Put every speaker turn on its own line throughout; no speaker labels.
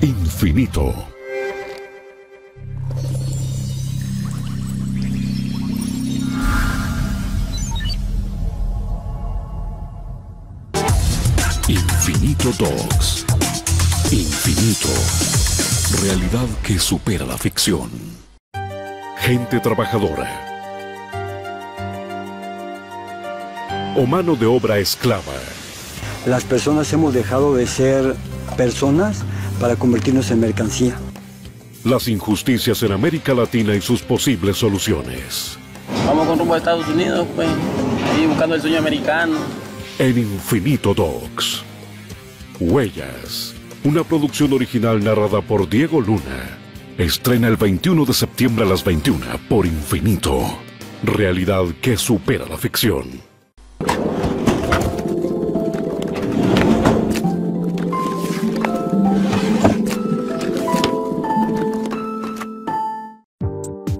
Infinito. Infinito Dogs. Infinito. Realidad que supera la ficción. Gente trabajadora. O mano de obra esclava.
Las personas hemos dejado de ser personas para convertirnos en mercancía.
Las injusticias en América Latina y sus posibles soluciones.
Vamos con rumbo a Estados Unidos, pues, ahí buscando el sueño americano.
En Infinito Dogs. Huellas. Una producción original narrada por Diego Luna. Estrena el 21 de septiembre a las 21 por Infinito. Realidad que supera la ficción.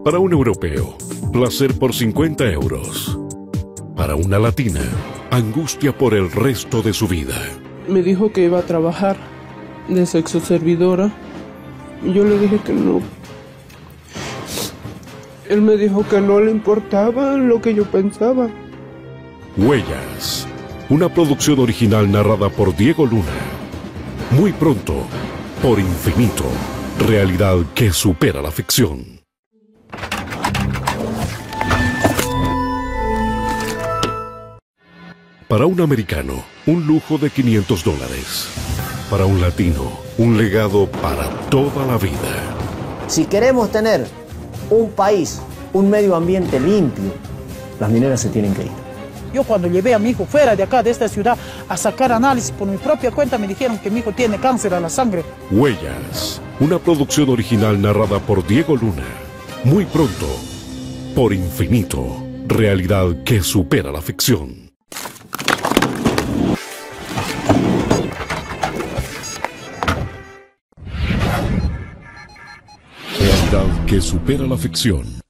Para un europeo, placer por 50 euros. Para una latina, angustia por el resto de su vida.
Me dijo que iba a trabajar de sexo servidora. Yo le dije que no. Él me dijo que no le importaba lo que yo pensaba.
Huellas, una producción original narrada por Diego Luna. Muy pronto, por infinito, realidad que supera la ficción. Para un americano, un lujo de 500 dólares. Para un latino, un legado para toda la vida.
Si queremos tener un país, un medio ambiente limpio, las mineras se tienen que ir.
Yo cuando llevé a mi hijo fuera de acá, de esta ciudad, a sacar análisis por mi propia cuenta, me dijeron que mi hijo tiene cáncer a la sangre.
Huellas, una producción original narrada por Diego Luna. Muy pronto, por infinito, realidad que supera la ficción. Realidad que supera la ficción.